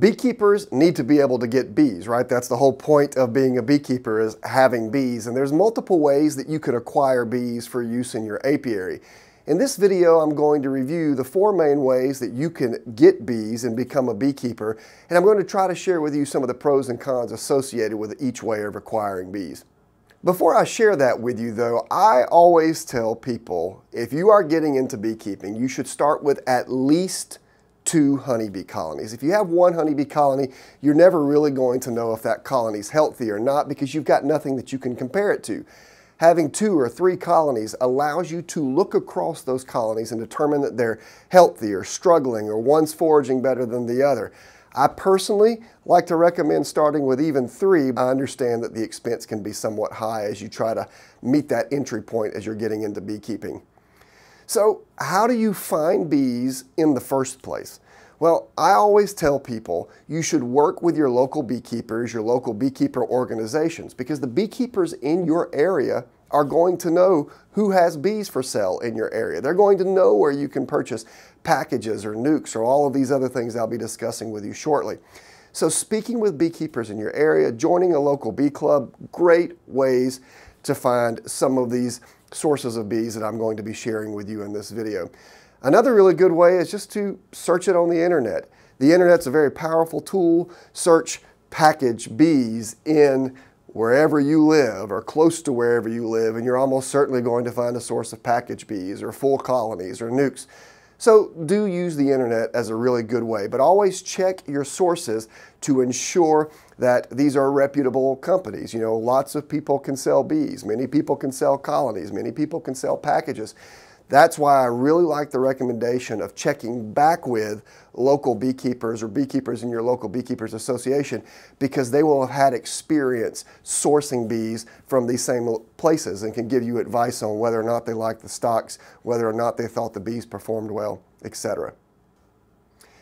Beekeepers need to be able to get bees, right? That's the whole point of being a beekeeper is having bees. And there's multiple ways that you can acquire bees for use in your apiary. In this video, I'm going to review the four main ways that you can get bees and become a beekeeper. And I'm going to try to share with you some of the pros and cons associated with each way of acquiring bees. Before I share that with you though, I always tell people if you are getting into beekeeping, you should start with at least two honeybee colonies. If you have one honeybee colony, you're never really going to know if that colony is healthy or not because you've got nothing that you can compare it to. Having two or three colonies allows you to look across those colonies and determine that they're healthy or struggling or one's foraging better than the other. I personally like to recommend starting with even three. I understand that the expense can be somewhat high as you try to meet that entry point as you're getting into beekeeping. So how do you find bees in the first place? Well, I always tell people you should work with your local beekeepers, your local beekeeper organizations, because the beekeepers in your area are going to know who has bees for sale in your area. They're going to know where you can purchase packages or nucs or all of these other things I'll be discussing with you shortly. So speaking with beekeepers in your area, joining a local bee club, great ways to find some of these sources of bees that I'm going to be sharing with you in this video. Another really good way is just to search it on the internet. The internet's a very powerful tool. Search package bees in wherever you live or close to wherever you live, and you're almost certainly going to find a source of package bees or full colonies or nucs. So do use the internet as a really good way, but always check your sources to ensure that these are reputable companies. You know, lots of people can sell bees, many people can sell colonies, many people can sell packages. That's why I really like the recommendation of checking back with local beekeepers or beekeepers in your local beekeepers association because they will have had experience sourcing bees from these same places and can give you advice on whether or not they like the stocks, whether or not they thought the bees performed well, etc.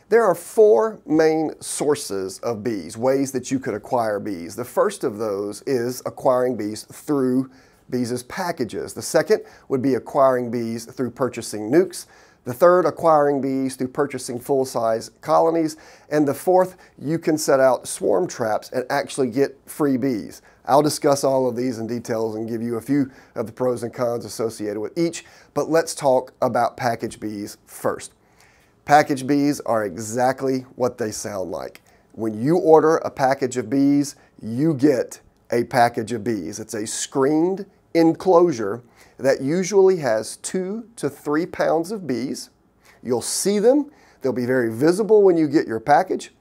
There are four main sources of bees, ways that you could acquire bees. The first of those is acquiring bees through bees as packages. The second would be acquiring bees through purchasing nucs. The third, acquiring bees through purchasing full-size colonies. And the fourth, you can set out swarm traps and actually get free bees. I'll discuss all of these in details and give you a few of the pros and cons associated with each, but let's talk about package bees first. Package bees are exactly what they sound like. When you order a package of bees, you get a package of bees. It's a screened enclosure that usually has two to three pounds of bees. You'll see them. They'll be very visible when you get your package.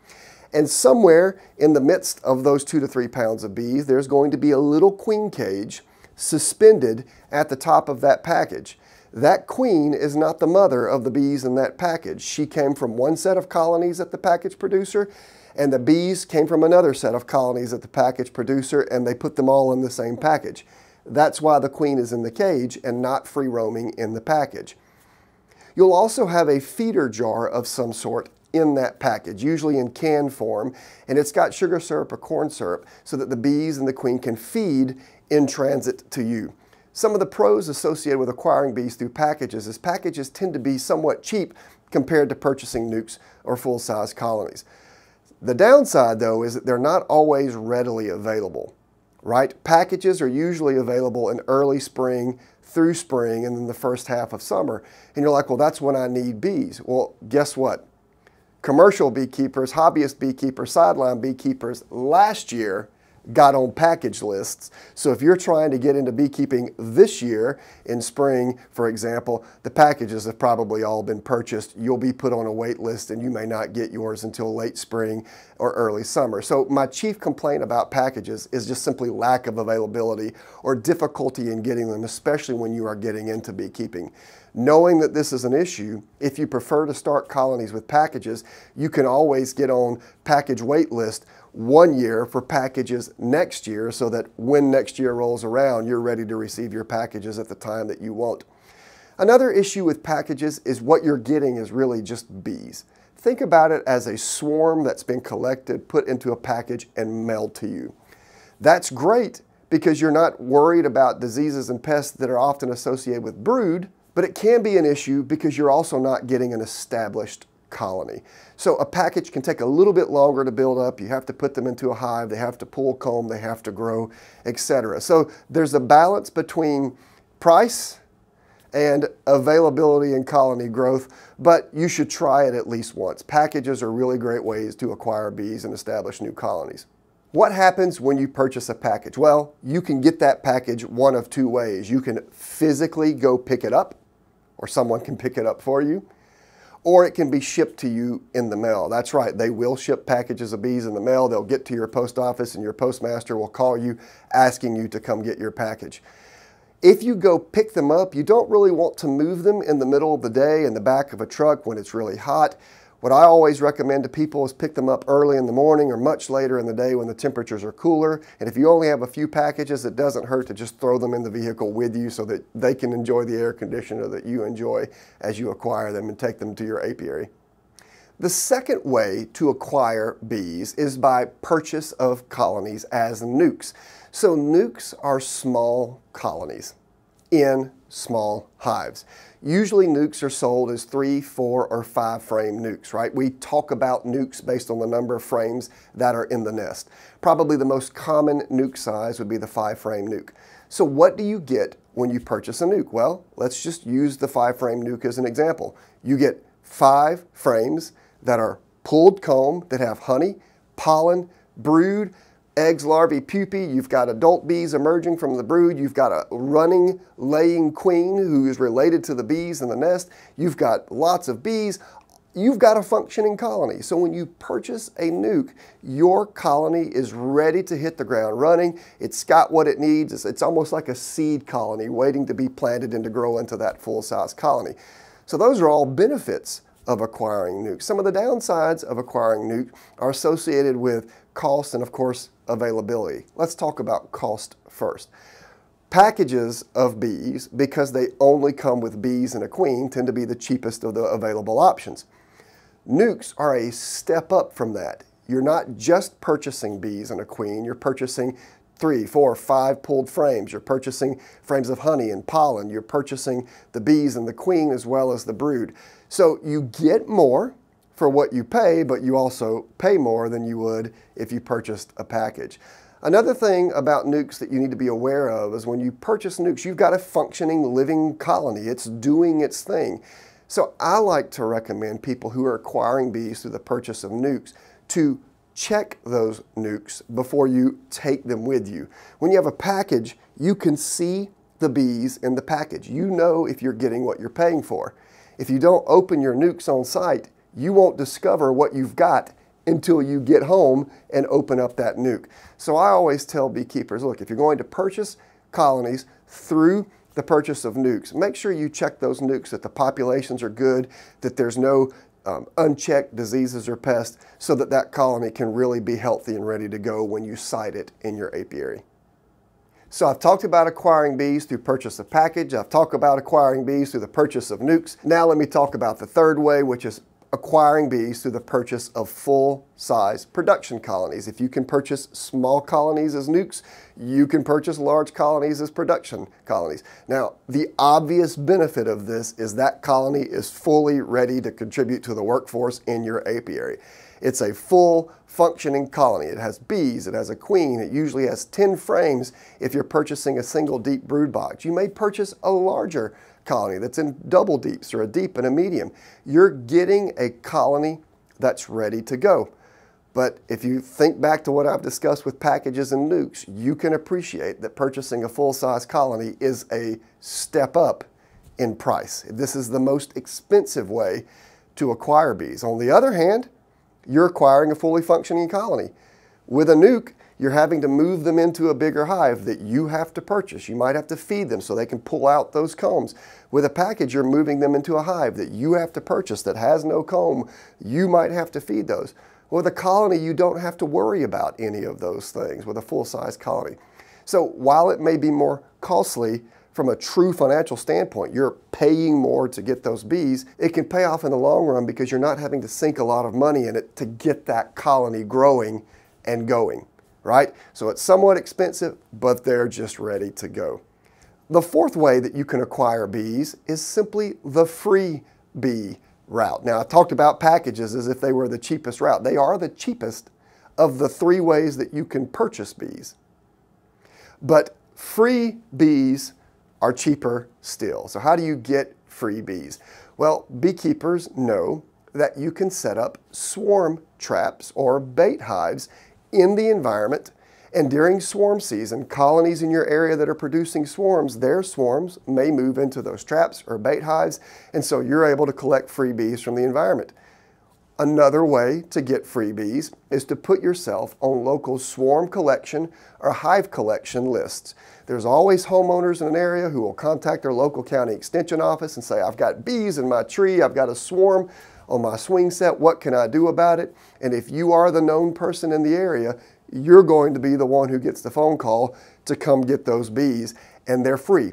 And somewhere in the midst of those two to three pounds of bees, there's going to be a little queen cage suspended at the top of that package. That queen is not the mother of the bees in that package. She came from one set of colonies at the package producer and the bees came from another set of colonies at the package producer and they put them all in the same package. That's why the queen is in the cage and not free roaming in the package. You'll also have a feeder jar of some sort in that package, usually in can form, and it's got sugar syrup or corn syrup so that the bees and the queen can feed in transit to you. Some of the pros associated with acquiring bees through packages is packages tend to be somewhat cheap compared to purchasing nucs or full-size colonies. The downside, though, is that they're not always readily available, right? Packages are usually available in early spring through spring and then the first half of summer. And you're like, well, that's when I need bees. Well, guess what? Commercial beekeepers, hobbyist beekeepers, sideline beekeepers last year got on package lists. So if you're trying to get into beekeeping this year in spring, for example, the packages have probably all been purchased. You'll be put on a wait list and you may not get yours until late spring or early summer. So my chief complaint about packages is just simply lack of availability or difficulty in getting them, especially when you are getting into beekeeping. Knowing that this is an issue, if you prefer to start colonies with packages, you can always get on package wait list one year for packages next year so that when next year rolls around, you're ready to receive your packages at the time that you want. Another issue with packages is what you're getting is really just bees. Think about it as a swarm that's been collected, put into a package, and mailed to you. That's great because you're not worried about diseases and pests that are often associated with brood, but it can be an issue because you're also not getting an established colony. So a package can take a little bit longer to build up. You have to put them into a hive, they have to pull comb, they have to grow, etc. So there's a balance between price and availability and colony growth, but you should try it at least once. Packages are really great ways to acquire bees and establish new colonies. What happens when you purchase a package? Well, you can get that package one of two ways. You can physically go pick it up, or someone can pick it up for you, or it can be shipped to you in the mail. That's right, they will ship packages of bees in the mail. They'll get to your post office and your postmaster will call you asking you to come get your package. If you go pick them up, you don't really want to move them in the middle of the day in the back of a truck when it's really hot. What I always recommend to people is pick them up early in the morning or much later in the day when the temperatures are cooler. And if you only have a few packages, it doesn't hurt to just throw them in the vehicle with you so that they can enjoy the air conditioner that you enjoy as you acquire them and take them to your apiary. The second way to acquire bees is by purchase of colonies as nucs. So nucs are small colonies in small hives. Usually nucs are sold as three, four, or five frame nucs, right? We talk about nucs based on the number of frames that are in the nest. Probably the most common nuc size would be the five frame nuc. So what do you get when you purchase a nuc? Well, let's just use the five frame nuc as an example. You get five frames that are pulled comb that have honey, pollen, brood, eggs, larvae, pupae. You've got adult bees emerging from the brood. You've got a running, laying queen who is related to the bees in the nest. You've got lots of bees. You've got a functioning colony. So when you purchase a nuc, your colony is ready to hit the ground running. It's got what it needs. It's, it's almost like a seed colony waiting to be planted and to grow into that full-size colony. So those are all benefits of acquiring nucs. Some of the downsides of acquiring nuc are associated with cost and of course availability. Let's talk about cost first. Packages of bees, because they only come with bees and a queen, tend to be the cheapest of the available options. Nucs are a step up from that. You're not just purchasing bees and a queen, you're purchasing three, four, five pulled frames. You're purchasing frames of honey and pollen. You're purchasing the bees and the queen as well as the brood. So you get more for what you pay, but you also pay more than you would if you purchased a package. Another thing about nucs that you need to be aware of is when you purchase nucs, you've got a functioning living colony. It's doing its thing. So I like to recommend people who are acquiring bees through the purchase of nucs to check those nucs before you take them with you. When you have a package, you can see the bees in the package. You know if you're getting what you're paying for. If you don't open your nucs on site, you won't discover what you've got until you get home and open up that nuc. So I always tell beekeepers, look, if you're going to purchase colonies through the purchase of nucs, make sure you check those nucs that the populations are good, that there's no um, unchecked diseases or pests, so that that colony can really be healthy and ready to go when you site it in your apiary. So I've talked about acquiring bees through purchase of package. I've talked about acquiring bees through the purchase of nucs. Now let me talk about the third way, which is acquiring bees through the purchase of full-size production colonies. If you can purchase small colonies as nucs, you can purchase large colonies as production colonies. Now, the obvious benefit of this is that colony is fully ready to contribute to the workforce in your apiary. It's a full functioning colony. It has bees, it has a queen, it usually has 10 frames if you're purchasing a single deep brood box. You may purchase a larger colony that's in double deeps or a deep and a medium. You're getting a colony that's ready to go. But if you think back to what I've discussed with packages and nucs, you can appreciate that purchasing a full-size colony is a step up in price. This is the most expensive way to acquire bees. On the other hand, you're acquiring a fully functioning colony. With a nuc, you're having to move them into a bigger hive that you have to purchase. You might have to feed them so they can pull out those combs. With a package, you're moving them into a hive that you have to purchase that has no comb. You might have to feed those. With a colony, you don't have to worry about any of those things with a full-size colony. So while it may be more costly from a true financial standpoint, you're paying more to get those bees, it can pay off in the long run because you're not having to sink a lot of money in it to get that colony growing and going right? So it's somewhat expensive, but they're just ready to go. The fourth way that you can acquire bees is simply the free bee route. Now, I talked about packages as if they were the cheapest route. They are the cheapest of the three ways that you can purchase bees. But free bees are cheaper still. So, how do you get free bees? Well, beekeepers know that you can set up swarm traps or bait hives in the environment. And during swarm season, colonies in your area that are producing swarms, their swarms may move into those traps or bait hives, and so you're able to collect free bees from the environment. Another way to get free bees is to put yourself on local swarm collection or hive collection lists. There's always homeowners in an area who will contact their local county extension office and say, I've got bees in my tree, I've got a swarm on my swing set, what can I do about it? And if you are the known person in the area, you're going to be the one who gets the phone call to come get those bees, and they're free.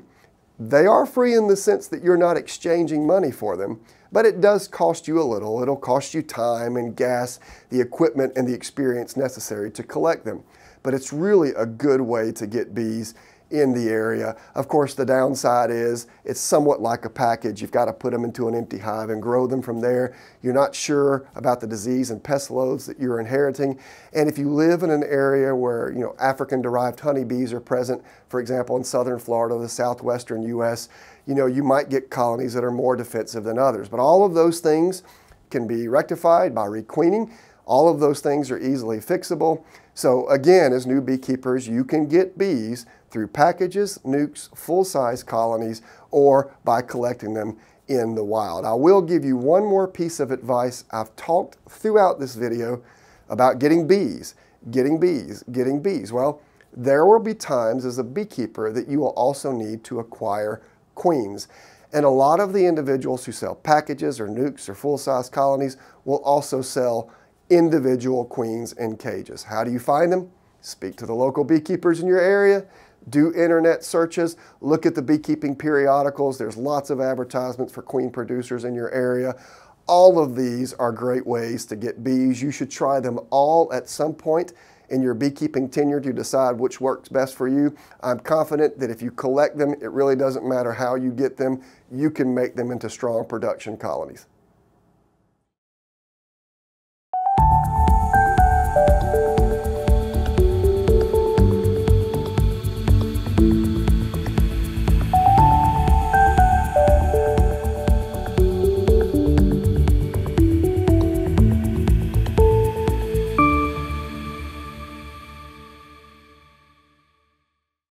They are free in the sense that you're not exchanging money for them, but it does cost you a little. It'll cost you time and gas, the equipment and the experience necessary to collect them. But it's really a good way to get bees in the area. Of course, the downside is it's somewhat like a package. You've got to put them into an empty hive and grow them from there. You're not sure about the disease and pest loads that you're inheriting. And if you live in an area where, you know, African-derived honeybees are present, for example, in southern Florida, the southwestern U.S., you know, you might get colonies that are more defensive than others. But all of those things can be rectified by requeening. All of those things are easily fixable. So again, as new beekeepers, you can get bees through packages, nucs, full-size colonies, or by collecting them in the wild. I will give you one more piece of advice. I've talked throughout this video about getting bees, getting bees, getting bees. Well, there will be times as a beekeeper that you will also need to acquire queens. And a lot of the individuals who sell packages or nucs or full-size colonies will also sell individual queens in cages. How do you find them? Speak to the local beekeepers in your area, do internet searches, look at the beekeeping periodicals. There's lots of advertisements for queen producers in your area. All of these are great ways to get bees. You should try them all at some point in your beekeeping tenure to decide which works best for you. I'm confident that if you collect them, it really doesn't matter how you get them, you can make them into strong production colonies.